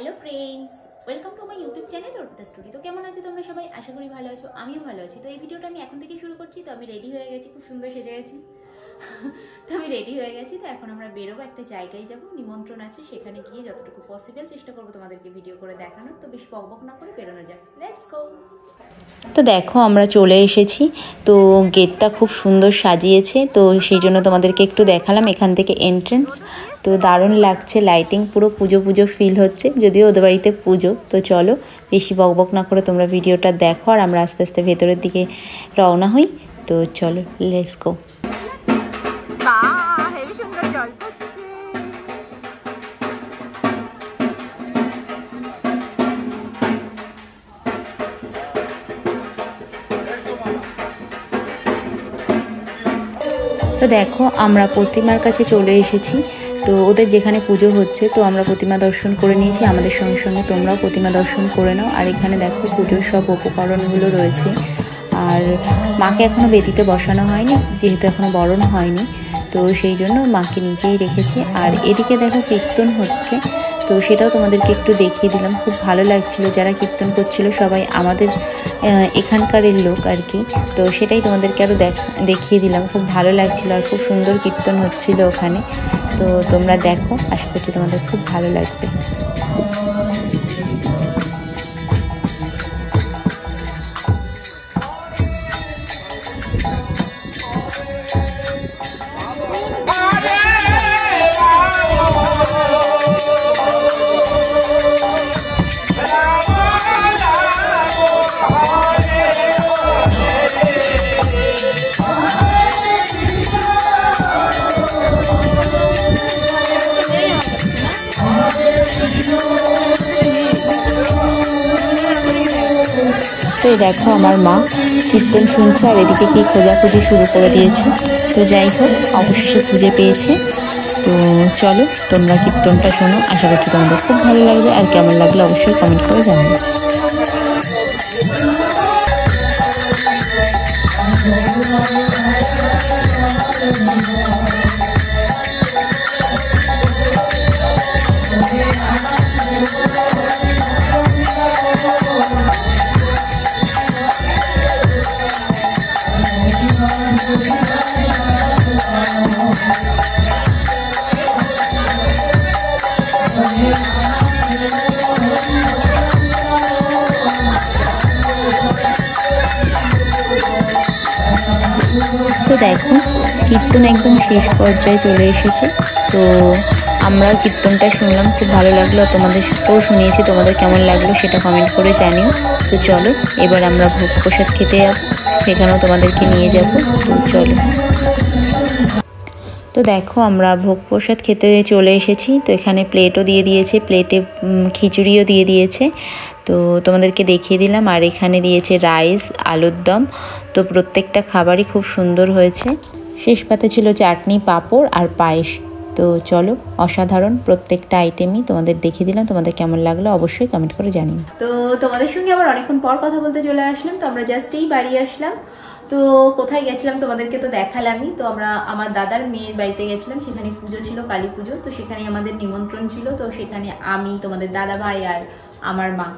Hello friends welcome to my YouTube channel Arpita story তো কেমন আছো তোমরা সবাই? আশা করি ভালো আছো, আমিও ভালো আছি। তো এই ভিডিওটা আমি এখন থেকে শুরু করছি, তো আমি রেডি হয়ে গেছি, খুব সুন্দর সেজে গেছি। তো আমি রেডি হয়ে গেছি, তো এখন আমরা বেরোবো, একটা জায়গায় যাব, নিমন্ত্রণ আছে, সেখানে গিয়ে যতটুকু পসিবল চেষ্টা করব তোমাদেরকে ভিডিও করে দেখানোর। তো বেশি বকবক না করে বেরোনো যাক। লেটস গো তো দেখো, আমরা চলে এসেছি। তো গেটটা খুব সুন্দর সাজিয়েছে। তো সেই জন্য তোমাদেরকে একটু দেখালাম এখান থেকে এন্ট্রেন্স তো দারুণ লাগছে লাইটিং পুরো পুজো পুজো ফিল হচ্ছে। যদিও ওদের বাড়িতে পুজো, তো চলো বেশি বকবক না করে তোমরা ভিডিওটা দেখো আর আমরা আস্তে আস্তে ভেতরের দিকে রওনা হই। তো চলো লেটস গো তো দেখো, আমরা প্রতিমার কাছে চলে এসেছি। তো ওদের যেখানে পুজো হচ্ছে, তো আমরা প্রতিমা দর্শন করে নিয়েছি। আমাদের সঙ্গে সঙ্গে তোমরাও প্রতিমা দর্শন করে নাও। আর এখানে দেখো, পুজোর সব উপকরণগুলো রয়েছে। আর মাকে এখনও বেদিতে বসানো হয়নি, যেহেতু এখনও বরণ হয়নি। তো সেই জন্য মাকে নিজেই রেখেছে। আর এদিকে দেখো, কীর্তন হচ্ছে। তো সেটাও তোমাদেরকে একটু দেখিয়ে দিলাম। খুব ভালো লাগছিল, যারা কীর্তন করছিল সবাই আমাদের এখানকারের লোক আর কি। তো সেটাই তোমাদেরকে আরও দেখিয়ে দিলাম। খুব ভালো লাগছিল আর খুব সুন্দর কীর্তন হচ্ছিল ওখানে। তো তোমরা দেখো, আশা করছি তোমাদের খুব ভালো লাগবে। এই দেখো আমার মা কীর্তন শুনছে আর এদিকে কি খোঁজাখুঁজি শুরু করে দিয়েছে। তো যাই হোক অবশ্যই খুঁজে পেয়েছে। তো চলো, তোমরা কীর্তনটা শোনো। আশা করছি তোমাদের খুব ভালো লাগবে। আর কেমন লাগল অবশ্যই কমেন্ট করে জানাবে তো দেখো, কীর্তন একদম শেষ পর্যায়ে চলে এসেছে। তো আমরা কীর্তনটা শুনলাম, খুব ভালো লাগল। তোমাদের সাথেও শুনিয়েছি, তোমাদের কেমন লাগল সেটা কমেন্ট করে জানিও। তো চলো, এবার আমরা ভোগ প্রসাদ খেতে যাব। সেখানেও তোমাদেরকে নিয়ে যাব। তো চলো। তো দেখো, আমরা ভোগ প্রসাদ খেতে চলে এসেছি। তো এখানে প্লেটও দিয়ে দিয়েছে, প্লেটে খিচুড়িও দিয়ে দিয়েছে। তো তোমাদেরকে দেখিয়ে দিলাম, আর এখানে দিয়েছে রাইস, আলুর দম। তো প্রত্যেকটা খাবারই খুব সুন্দর হয়েছে। শেষ পাতে ছিল চাটনি, পাঁপড় আর পায়েস। তো চলো, অসাধারণ প্রত্যেকটা আইটেমই তোমাদের দেখিয়ে দিলাম। তোমাদের কেমন লাগল অবশ্যই কমেন্ট করে জানিও। তো তোমাদের সঙ্গে আবার অনেকক্ষণ পর কথা বলতে চলে আসলাম। তো আমরা জাস্ট এই বাড়ি আসলাম। তো কোথায় গেছিলাম তোমাদেরকে তো দেখালামই। তো আমরা আমার দাদার মেয়ের বাড়িতে গেছিলাম, সেখানে পুজো ছিল, কালী পুজো। তো সেখানে আমাদের নিমন্ত্রণ ছিল, তো সেখানে আমি, তোমাদের দাদা ভাই আর আমার মা।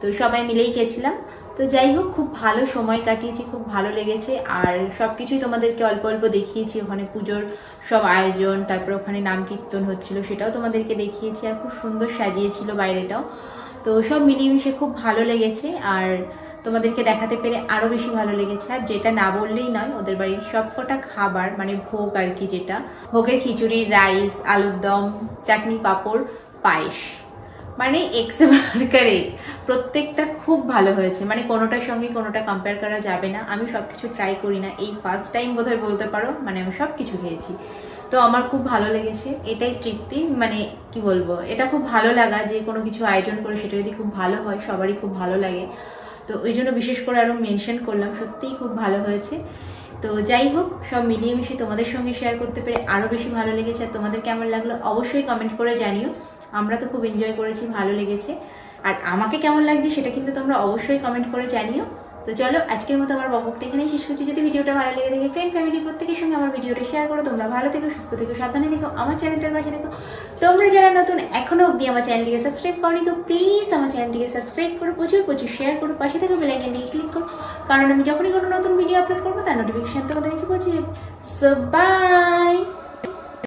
তো সবাই মিলেই গেছিলাম। তো যাই হোক, খুব ভালো সময় কাটিয়েছি, খুব ভালো লেগেছে। আর সব কিছুই তোমাদেরকে অল্প অল্প দেখিয়েছি, ওখানে পুজোর সব আয়োজন, তারপর ওখানে নাম কীর্তন হচ্ছিল, সেটাও তোমাদেরকে দেখিয়েছি। আর খুব সুন্দর সাজিয়েছিল বাইরেটাও। তো সব মিলিয়ে মিশে খুব ভালো লেগেছে। আর তোমাদেরকে দেখাতে পেরে আরও বেশি ভালো লেগেছে। আর যেটা না বললেই নয়, ওদের বাড়ির সবকটা খাবার মানে ভোগ আর কি যেটা, ভোগের খিচুড়ি, রাইস, আলুর দম, চাটনি, পাঁপড়, পায়েস। মানে এক্সে বার্গারে প্রত্যেকটা খুব ভালো হয়েছে। মানে কোনোটার সঙ্গে কোনোটা কম্পেয়ার করা যাবে না। আমি সব কিছু ট্রাই করি না। এই ফার্স্ট টাইম বোধহয় বলতে পারো মানে আমি সব কিছু খেয়েছি। তো আমার খুব ভালো লেগেছে। এটাই তৃপ্তি। মানে কি বলব? এটা খুব ভালো লাগা যে কোনো কিছু আয়োজন করে সেটা যদি খুব ভালো হয়, সবারই খুব ভালো লাগে। তো ওই জন্য বিশেষ করে আরও মেনশন করলাম, সত্যিই খুব ভালো হয়েছে। তো যাই হোক, সব মিলিয়ে মিশিয়ে তোমাদের সঙ্গে শেয়ার করতে পেরে আরও বেশি ভালো লেগেছে। আর তোমাদের কেমন লাগল অবশ্যই কমেন্ট করে জানিও। আমরা তো খুব এনজয় করেছি, ভালো লেগেছে। আর আমাকে কেমন লাগছে সেটা কিন্তু তোমরা অবশ্যই কমেন্ট করে জানিও। তো চলো, আজকের মতো আমার বকটা এখানেই শেষ করছি। যদি ভিডিওটা ভালো লেগে থাকে ফ্রেন্ড ফ্যামিলি প্রত্যেকের সঙ্গে আমার ভিডিওটা শেয়ার করো। তোমরা ভালো থেকো, সুস্থ থেকো, সাবধানে দেখো আমার চ্যানেলটার পাশে দেখো তোমরা যারা নতুন, এখনও অবধি আমার চ্যানেলটিকে সাবস্ক্রাইব করনি, তো প্লিজ আমার চ্যানেলটিকে সাবস্ক্রাইব করো, প্রচুর প্রচুর শেয়ার করো, পাশে থেকে বেলাইকেন দিয়ে ক্লিক করো। কারণ আমি যখনই কোনো নতুন ভিডিও আপলোড করব, তার নোটিফিকেশান তোমাদের কাছে পৌঁছে যাবে। So by